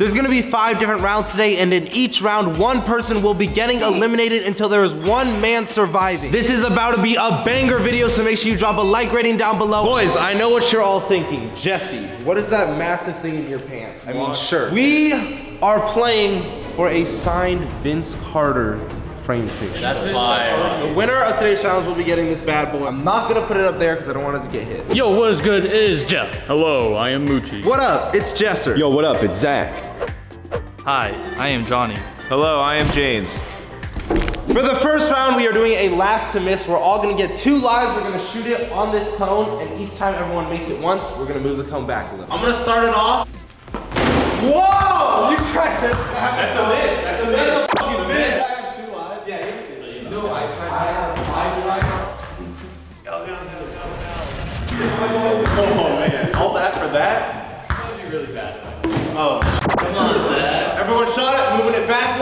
There's gonna be five different rounds today, and in each round, one person will be getting eliminated until there is one man surviving. This is about to be a banger video, so make sure you drop a like rating down below. Boys, I know what you're all thinking. Jesse, what is that massive thing in your pants? I mean, sure. We are playing for a signed Vince Carter framed picture. That's fire. The winner of today's challenge will be getting this bad boy. I'm not gonna put it up there because I don't want it to get hit. Yo, what is good? It is Jeff. Hello, I am Moochie. What up? It's Jesser. Yo, what up? It's Zach. Hi, I am Johnny. Hello, I am James. For the first round, we are doing a last to miss. We're all gonna get two lives. We're gonna shoot it on this cone, and each time everyone makes it once, we're gonna move the cone back a little. I'm gonna start it off. Whoa! You tried to. That's a miss. Miss. Oh man! All that for that? That would be really bad. Oh. Come on, Zach. Everyone shot it, moving it back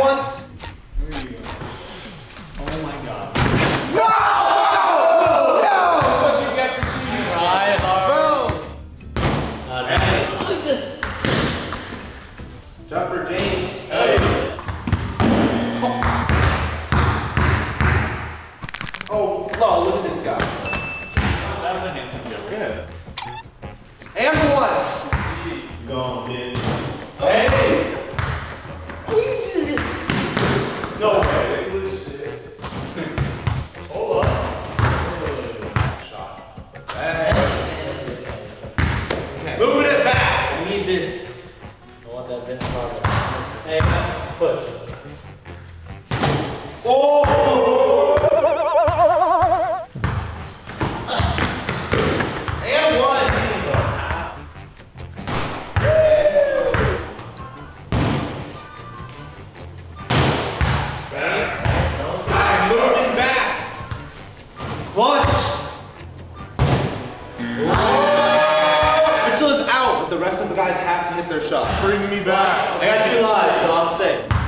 lives, so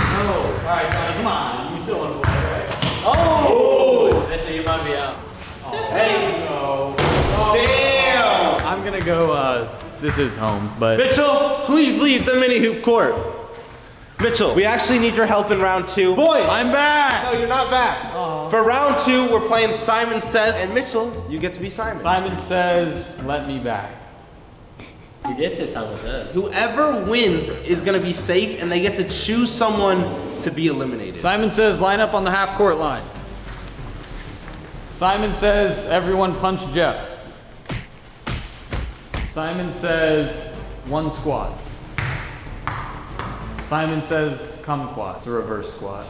I'm. Alright, Johnny, come on. You still want to play, right? Oh! Mitchell, you might be out. Hey. No. Damn. I'm gonna go, uh, this is home, but. Mitchell, please leave the mini hoop court. Mitchell, we actually need your help in round two. Boy, I'm back! No, you're not back. Aw. For round two, we're playing Simon Says, and Mitchell, you get to be Simon. Simon says, let me back. You did say Simon said. Whoever wins is gonna be safe, and they get to choose someone to be eliminated. Simon says, line up on the half court line. Simon says, everyone punch Jeff. Simon says, one squat. Simon says, kumquat. It's a reverse squat.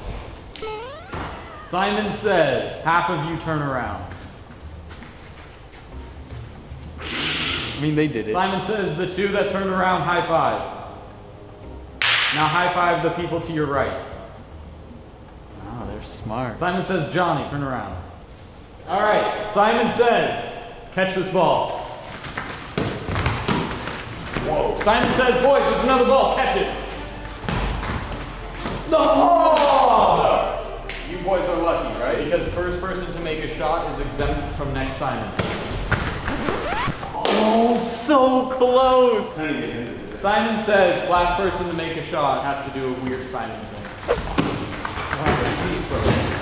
Simon says, half of you turn around. Mean, they did it. Simon says, the two that turn around, high five. Now high five the people to your right. Oh, they're smart. Simon says, Johnny, turn around. All right. Simon says, catch this ball. Whoa. Simon says, boys, there's another ball, catch it. No! Oh! You boys are lucky, right? Because first person to make a shot is exempt from next Simon. Oh, so close. Simon says last person to make a shot has to do a weird Simon thing.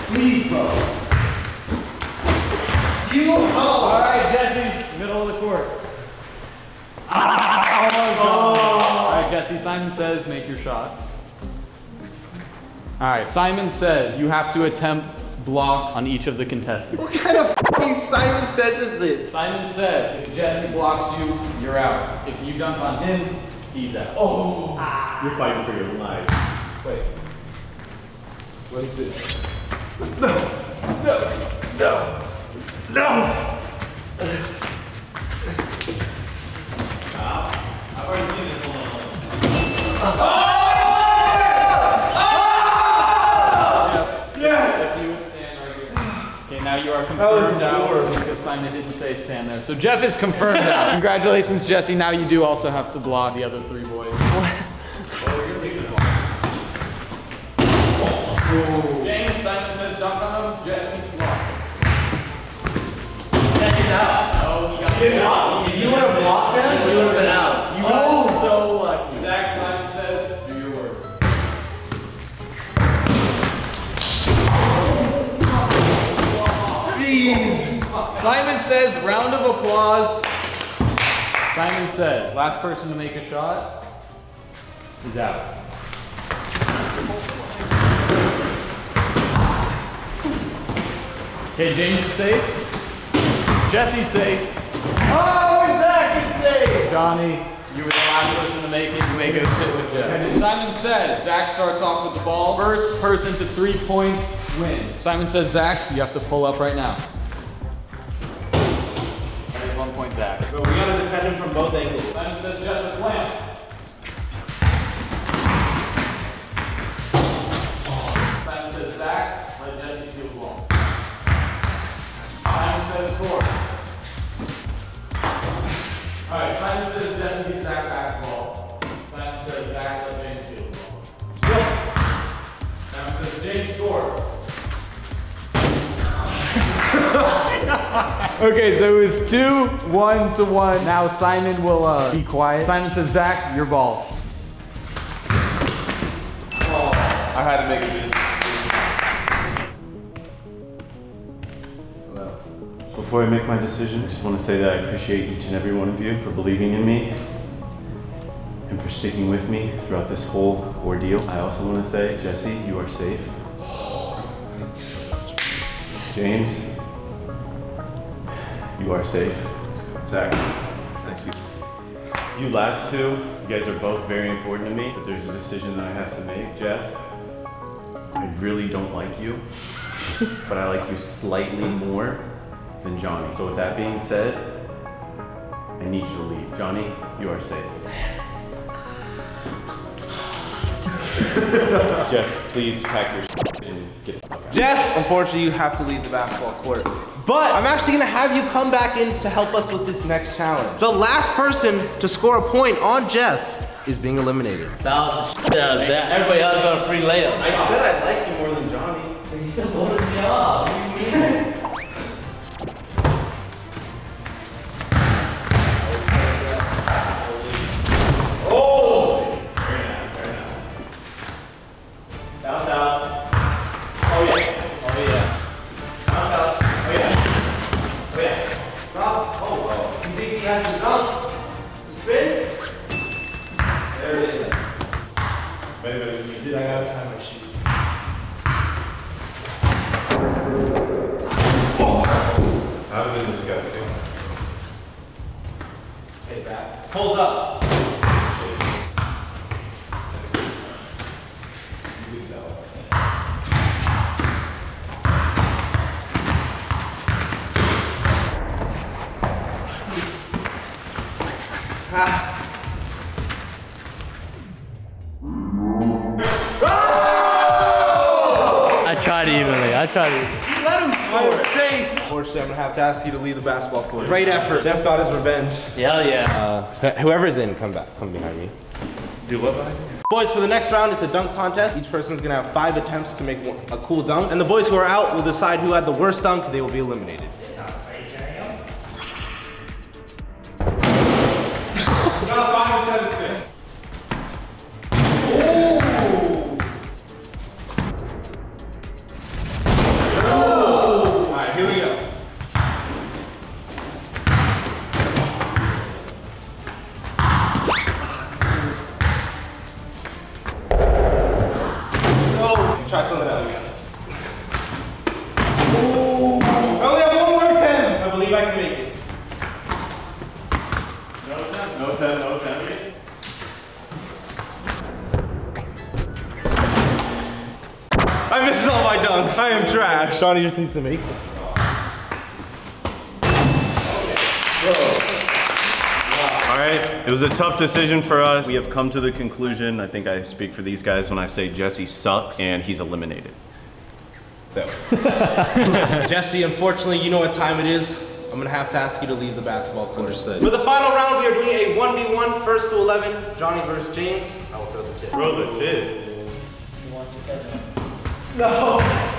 Please, bro. You All right, Jesse, middle of the court. All right, Jesse. Simon says make your shot. All right. Simon says you have to attempt blocks on each of the contestants. What kind of fucking Simon Says is this? Simon says if Jesse blocks you, you're out. If you dunk on him, he's out. Oh. Ah. You're fighting for your life. Wait. What is this? No! No! No! No! Simon stand there. So Jeff is confirmed out. Congratulations, Jesse. Now you do also have to block the other three boys. Oh, oh. James, Simon says dunk on him. Jesse, block. Jesse's out. Oh, he got If applause. Simon said, last person to make a shot is out. Okay, James is safe. Jesse's safe. Oh, Zach is safe! Johnny, you were the last person to make it. You may go sit with Jeff. And as Simon said, Zach starts off with the ball. First person to three points wins. Simon says, Zach, you have to pull up right now. Point, But we gotta defend him from both angles. Simon says, Jeff, plant. Simon says, Zach, let Jesse steal the ball. Simon says, score. All right, Simon says Jesse okay, so it was two, one to one. Now Simon will uh, be quiet. Simon says Zach, your ball. I had to make a decision. Before I make my decision, I just want to say that I appreciate each and every one of you for believing in me and for sticking with me throughout this whole ordeal. I also want to say, Jesse, you are safe. James, you are safe. Zach, thank you. You last two, you guys are both very important to me, but there's a decision that I have to make. Jeff, I really don't like you, but I like you slightly more than Johnny. So with that being said, I need you to leave. Johnny, you are safe. Jeff, please pack your shit and get the fuck out. Jeff, unfortunately, you have to leave the basketball court. But I'm actually gonna have you come back in to help us with this next challenge. The last person to score a point on Jeff is being eliminated. That was the shit out of Zach. Everybody else got a free layup. I said I like you more than Johnny. You still voted me off. That would have been disgusting. Okay, back. Pulls up. I tried evenly. I tried evenly. I am safe. Unfortunately, I'm gonna have to ask you to leave the basketball court. Great effort. Jeff got his revenge. Hell yeah. Uh, whoever's in, come back. Come behind me. Do what, bud? Boys, for the next round, it's a dunk contest. Each person's gonna have five attempts to make one, a cool dunk. And the boys who are out will decide who had the worst dunk. They will be eliminated. trash. Shawnee just needs to make it. All right, it was a tough decision for us. We have come to the conclusion, I think I speak for these guys when I say Jesse sucks and he's eliminated. So. Jesse, unfortunately, you know what time it is. I'm gonna have to ask you to leave the basketball court. Understood. For the final round, we are doing a 1v1, first to 11, Johnny versus James. I will throw the tip. Throw the tip. No.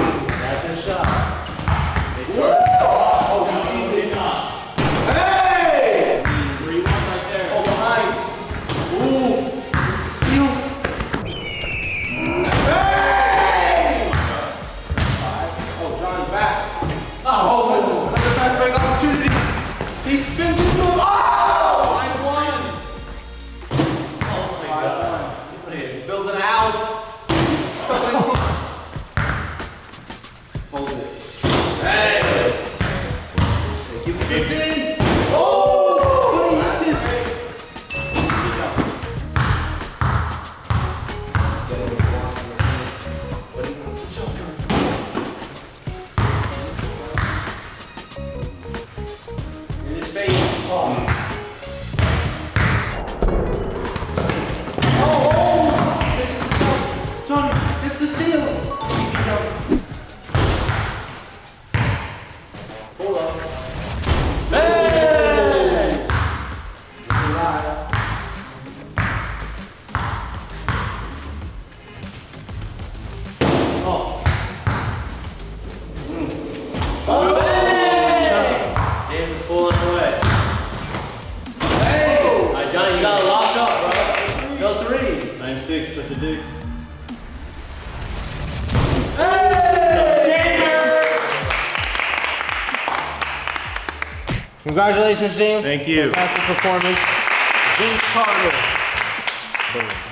Congratulations, James. Thank you. Fantastic performance. James Carter.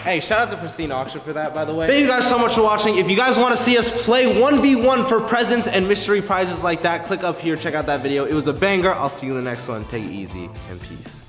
Hey, shout out to Pristine Auction for that, by the way. Thank you guys so much for watching. If you guys want to see us play 1v1 for presents and mystery prizes like that, click up here, check out that video. It was a banger. I'll see you in the next one. Take it easy and peace.